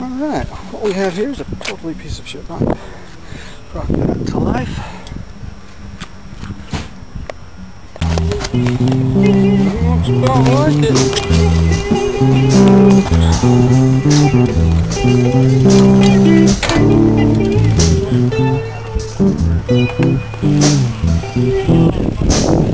Alright, what we have here is a totally piece of shit rock. Brought that to life. Don't like it.